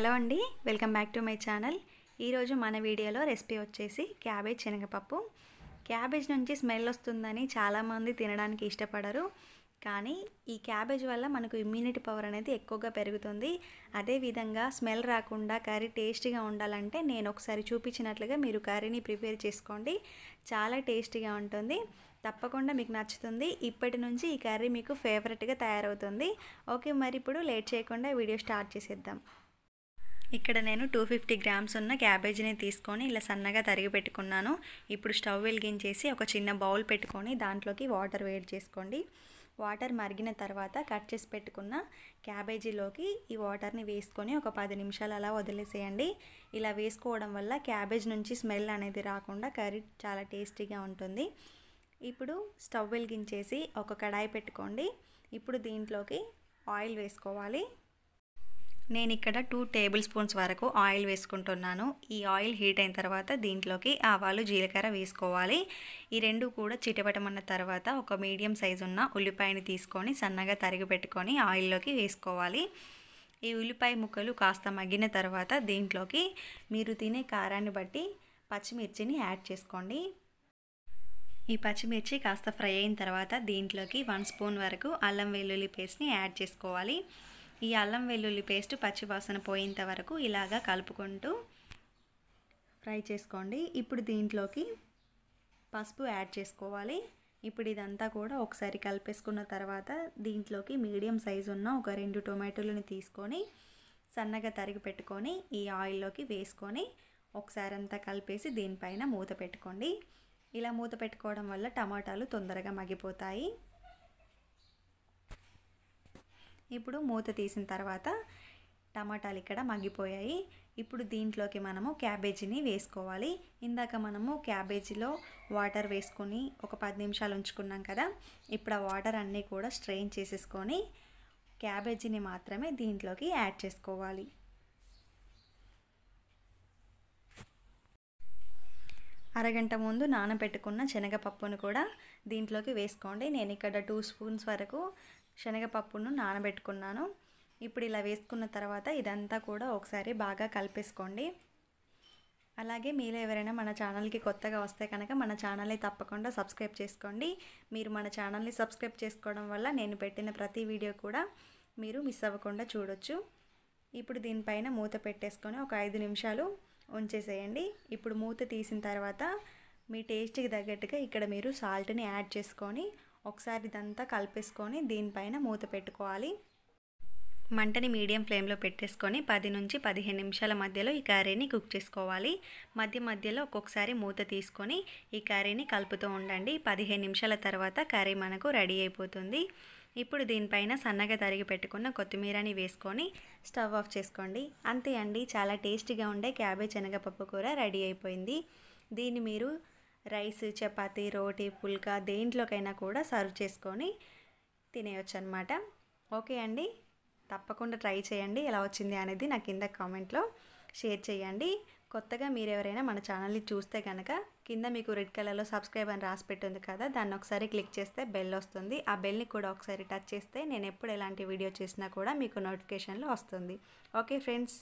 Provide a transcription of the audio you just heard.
Hello అండి welcome back to my channel. ఈరోజు మన వీడియోలో రెసిపీ వచ్చేసి క్యాబేజ్ శనగపప్పు. క్యాబేజ్ నుంచి స్మెల్ వస్తుందని చాలామంది తినడానికి ఇష్టపడరు. కానీ ఈ క్యాబేజ్ వల్ల మనకు ఇమ్యూనిటీ పవర్ అనేది ఎక్కువగా పెరుగుతుంది. అదేవిధంగా స్మెల్ రాకుండా కర్రీ టేస్టీగా ఉండాలంటే నేను ఒకసారి చూపించినట్లుగా మీరు కర్రీని ప్రిపేర్ చేసుకోండి. చాలా టేస్టీగా ఉంటుంది. తప్పకుండా మీకు నచ్చుతుంది. ఇప్పటి నుంచి ఈ కర్రీ మీకు ఫేవరెట్గా తయారవుతుంది. ఓకే మరి ఇప్పుడు లేట్ చేయకుండా వీడియో స్టార్ట్ చేసేద్దాం. ఇక్కడ నేను టూ ఫిఫ్టీ గ్రామ్స్ ఉన్న క్యాబేజీని తీసుకొని ఇలా సన్నగా తరిగి పెట్టుకున్నాను. ఇప్పుడు స్టవ్ వెలిగించేసి ఒక చిన్న బౌల్ పెట్టుకొని దాంట్లోకి వాటర్ వేడి చేసుకోండి. వాటర్ మరిగిన తర్వాత కట్ చేసి పెట్టుకున్న క్యాబేజీలోకి ఈ వాటర్ని వేసుకొని ఒక పది నిమిషాలు అలా వదిలేసేయండి. ఇలా వేసుకోవడం వల్ల క్యాబేజ్ నుంచి స్మెల్ అనేది రాకుండా కర్రీ చాలా టేస్టీగా ఉంటుంది. ఇప్పుడు స్టవ్ వెలిగించేసి ఒక కడాయి పెట్టుకోండి. ఇప్పుడు దీంట్లోకి ఆయిల్ వేసుకోవాలి. నేను ఇక్కడ టూ టేబుల్ స్పూన్స్ వరకు ఆయిల్ వేసుకుంటున్నాను. ఈ ఆయిల్ హీట్ అయిన తర్వాత దీంట్లోకి ఆవాలు జీలకర్ర వేసుకోవాలి. ఈ రెండు కూడా చిటపటమన్న తర్వాత ఒక మీడియం సైజు ఉన్న ఉల్లిపాయని తీసుకొని సన్నగా తరిగి పెట్టుకొని ఆయిల్లోకి వేసుకోవాలి. ఈ ఉల్లిపాయ ముక్కలు కాస్త మగ్గిన తర్వాత దీంట్లోకి మీరు తినే కారాన్ని బట్టి పచ్చిమిర్చిని యాడ్ చేసుకోండి. ఈ పచ్చిమిర్చి కాస్త ఫ్రై అయిన తర్వాత దీంట్లోకి వన్ స్పూన్ వరకు అల్లం వెల్లుల్లి పేస్ట్ని యాడ్ చేసుకోవాలి. ఈ అల్లం వెల్లుల్లి పేస్ట్ పచ్చివాసన పోయేంత వరకు ఇలాగా కలుపుకుంటూ ఫ్రై చేసుకోండి. ఇప్పుడు దీంట్లోకి పసుపు యాడ్ చేసుకోవాలి. ఇప్పుడు ఇదంతా కూడా ఒకసారి కలిపేసుకున్న తర్వాత దీంట్లోకి మీడియం సైజు ఉన్న ఒక రెండు టొమాటోలను తీసుకొని సన్నగా తరిగి పెట్టుకొని ఈ ఆయిల్లోకి వేసుకొని ఒకసారి అంతా కలిపేసి దీనిపైన మూత పెట్టుకోండి. ఇలా మూత పెట్టుకోవడం వల్ల టమాటాలు తొందరగా మగ్గిపోతాయి. ఇప్పుడు మూత తీసిన తర్వాత టమాటాలు ఇక్కడ మగ్గిపోయాయి. ఇప్పుడు దీంట్లోకి మనము క్యాబేజీని వేసుకోవాలి. ఇందాక మనము క్యాబేజీలో వాటర్ వేసుకొని ఒక పది నిమిషాలు ఉంచుకున్నాం కదా. ఇప్పుడు ఆ వాటర్ అన్నీ కూడా స్ట్రెయిన్ చేసేసుకొని క్యాబేజీని మాత్రమే దీంట్లోకి యాడ్ చేసుకోవాలి. అరగంట ముందు నానబెట్టుకున్న శనగపప్పును కూడా దీంట్లోకి వేసుకోండి. నేను ఇక్కడ టూ స్పూన్స్ వరకు శనగపప్పును నానబెట్టుకున్నాను. ఇప్పుడు ఇలా వేసుకున్న తర్వాత ఇదంతా కూడా ఒకసారి బాగా కలిపేసుకోండి. అలాగే మీలో ఎవరైనా మన ఛానల్కి కొత్తగా వస్తే కనుక మన ఛానల్ని తప్పకుండా సబ్స్క్రైబ్ చేసుకోండి. మీరు మన ఛానల్ని సబ్స్క్రైబ్ చేసుకోవడం వల్ల నేను పెట్టిన ప్రతి వీడియో కూడా మీరు మిస్ అవ్వకుండా చూడొచ్చు. ఇప్పుడు దీనిపైన మూత పెట్టేసుకొని ఒక ఐదు నిమిషాలు ఉంచేసేయండి. ఇప్పుడు మూత తీసిన తర్వాత మీ టేస్ట్కి తగ్గట్టుగా ఇక్కడ మీరు సాల్ట్ని యాడ్ చేసుకొని ఒకసారి ఇదంతా కలిపేసుకొని దీనిపైన మూత పెట్టుకోవాలి. మంటని మీడియం ఫ్లేమ్లో పెట్టేసుకొని పది నుంచి పదిహేను నిమిషాల మధ్యలో ఈ కర్రీని కుక్ చేసుకోవాలి. మధ్య మధ్యలో ఒక్కొక్కసారి మూత తీసుకొని ఈ కర్రీని కలుపుతూ ఉండండి. పదిహేను నిమిషాల తర్వాత కర్రీ మనకు రెడీ అయిపోతుంది. ఇప్పుడు దీనిపైన సన్నగా తరిగి పెట్టుకున్న కొత్తిమీరని వేసుకొని స్టవ్ ఆఫ్ చేసుకోండి. అంతే అండి చాలా టేస్టీగా ఉండే క్యాబేజ్ శనగపప్పు కూర రెడీ అయిపోయింది. దీన్ని మీరు రైస్ చపాతి రోటీ పుల్కా దేంట్లోకైనా కూడా సర్వ్ చేసుకొని తినేయొచ్చు అనమాట ఓకే అండి. తప్పకుండా ట్రై చేయండి. ఎలా వచ్చింది అనేది నా కింద కామెంట్లో షేర్ చేయండి. కొత్తగా మీరు ఎవరైనా మన ఛానల్ని చూస్తే కనుక కింద మీకు రెడ్ కలర్లో సబ్స్క్రైబ్ అని రాసి పెట్టింది కదా దాన్ని ఒకసారి క్లిక్ చేస్తే బెల్ వస్తుంది. ఆ బెల్ని కూడా ఒకసారి టచ్ చేస్తే నేను ఎప్పుడు ఎలాంటి వీడియో చేసినా కూడా మీకు నోటిఫికేషన్లో వస్తుంది. Okay friends.